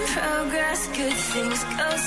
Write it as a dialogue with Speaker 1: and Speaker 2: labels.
Speaker 1: progress, good things go